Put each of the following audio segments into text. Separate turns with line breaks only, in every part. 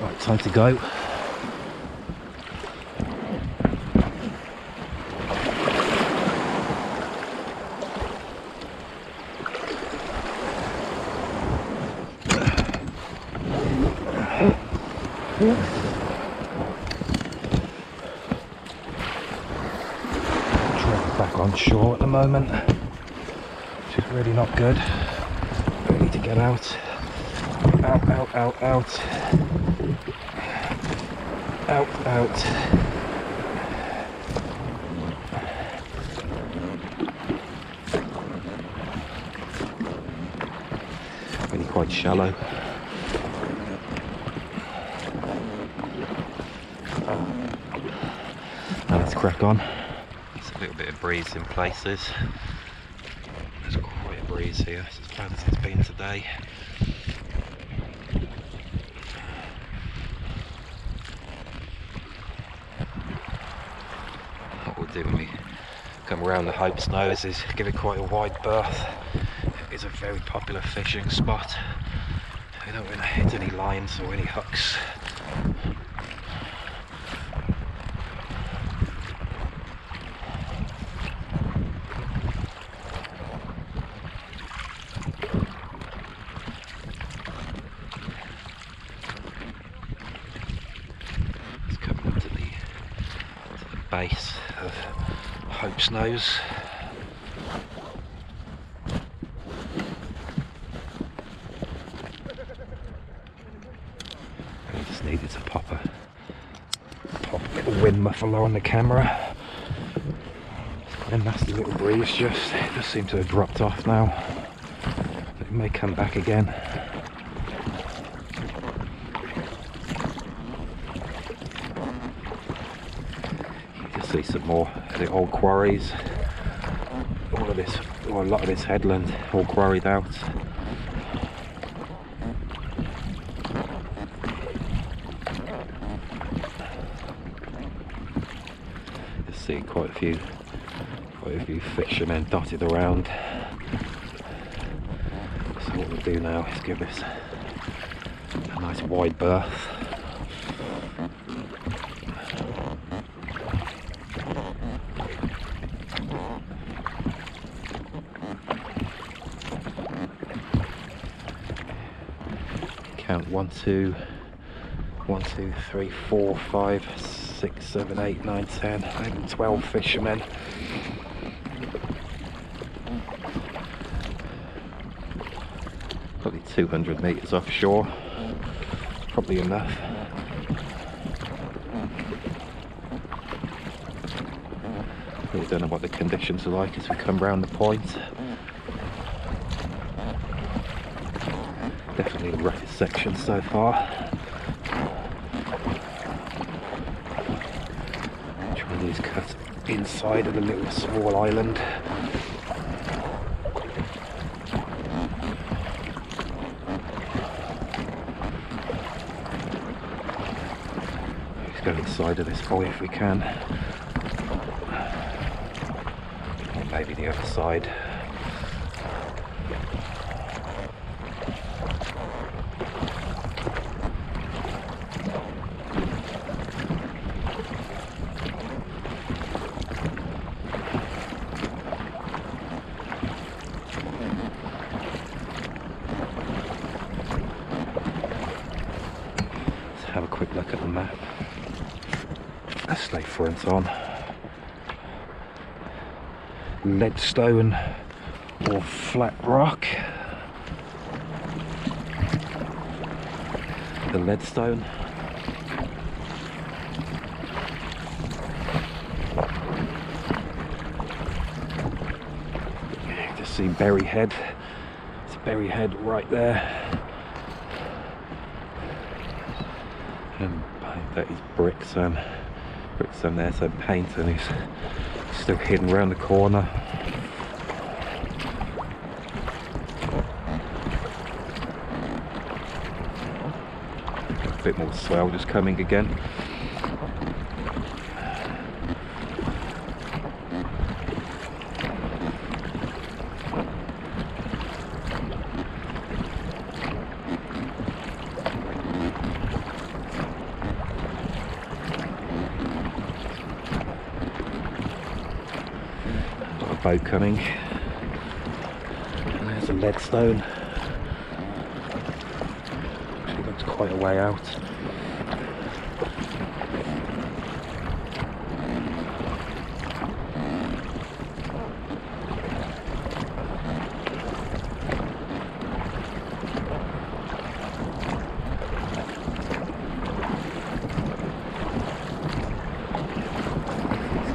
Right, time to go. Back on shore at the moment, which is really not good. We need to get out. Out, out, out, out. Out, out. Really quite shallow. Now let's crack on. It's a little bit of breeze in places. There's quite a breeze here. It's as bad as it's been today. Do when we come around the Hope's Nose is give it quite a wide berth. It is a very popular fishing spot. We don't want to hit any lines or any hooks. It's coming up to the, base Hope's Nose. I just needed to pop a pop a little wind muffler on the camera. It's quite a nasty little breeze just it just seems to have dropped off now. It may come back again. You can see some more of the old quarries. All of this, a lot of this headland, all quarried out. You see quite a few, quite a few fishermen dotted around. So what we'll do now is give this a nice wide berth. One, two, one, two, three, four, five, six, seven, eight, nine, ten, eleven, twelve fishermen. Probably 200 metres offshore. Probably enough. Really don't know what the conditions are like as we come round the point. Definitely the roughest section so far. Trying to cut inside of the little small island. Let's go inside of this boy if we can. Or maybe the other side. Quick look at the map. Let's lay front on. Leadstone or flat rock. The leadstone. You Just see Berry Head. It's Berry Head right there. And behind that is Brixham. Um, Brixham there, so Paignton is still hidden around the corner. A bit more swell just coming again. Coming. And there's a leadstone. Actually looks quite a way out.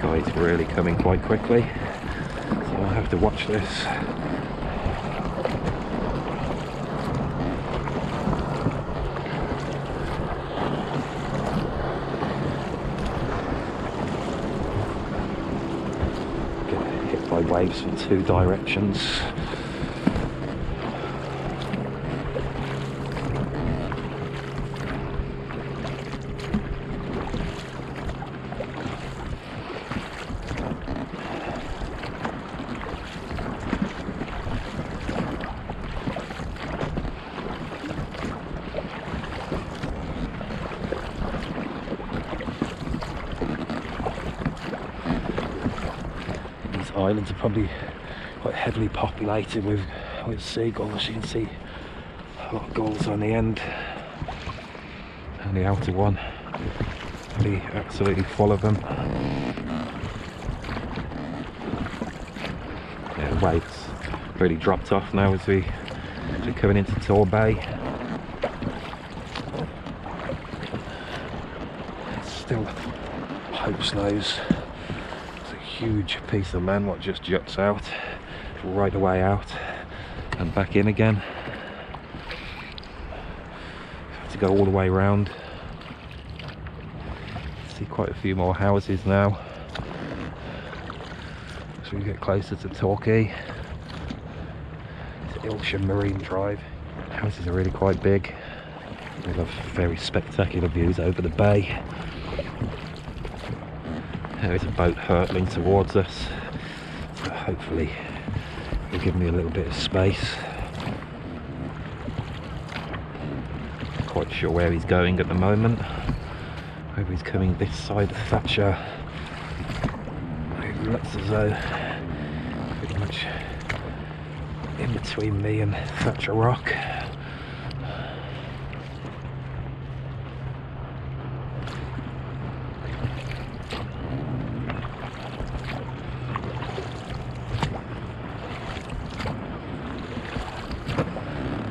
Guy's really coming quite quickly, to watch this. Get hit by waves from two directions. These islands are probably quite heavily populated with, with seagulls. You can see a lot of gulls on the end and the outer one. Really absolutely full of them. Yeah, the waves really dropped off now as we we're coming into Tor Bay. Still Hope's Nose. Huge piece of land what just juts out right away out and back in again. Have to go all the way round. See quite a few more houses now. As we get closer to Torquay. It's Ilsham Marine Drive. Houses are really quite big. They have very spectacular views over the bay. There is a boat hurtling towards us. So hopefully it'll give me a little bit of space. Not quite sure where he's going at the moment. Whether he's coming this side of Thatcher. It looks as though pretty much in between me and Thatcher Rock.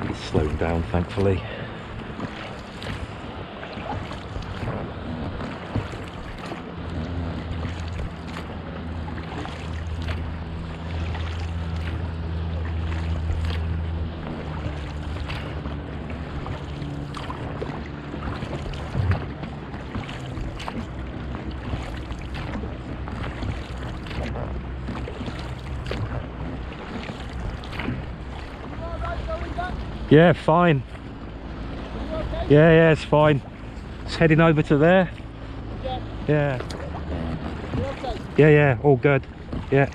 He's slowing down, thankfully. Yeah, fine. Yeah, yeah, it's fine. It's heading over to there. Yeah. Yeah, yeah, all good. Yeah.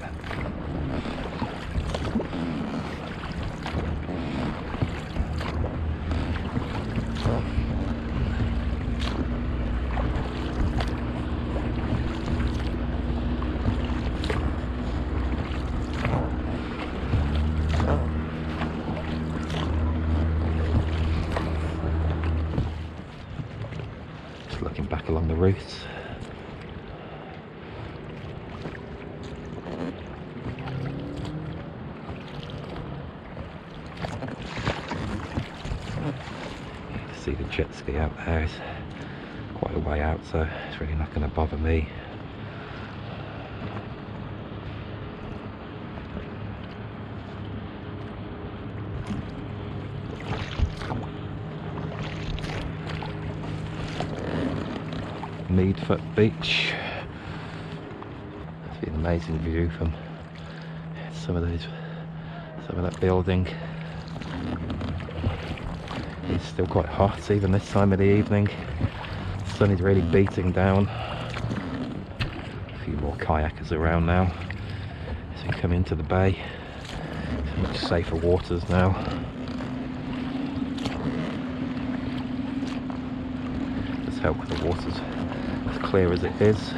Just looking back along the route. You can see the jet ski out there. It's quite a way out, so it's really not going to bother me. Meadfoot Beach. It's an amazing view from some of those, some of that building. It's still quite hot even this time of the evening. The sun is really beating down. A few more kayakers around now as we come into the bay. It's much safer waters now. Let's hope the water's clear as it is.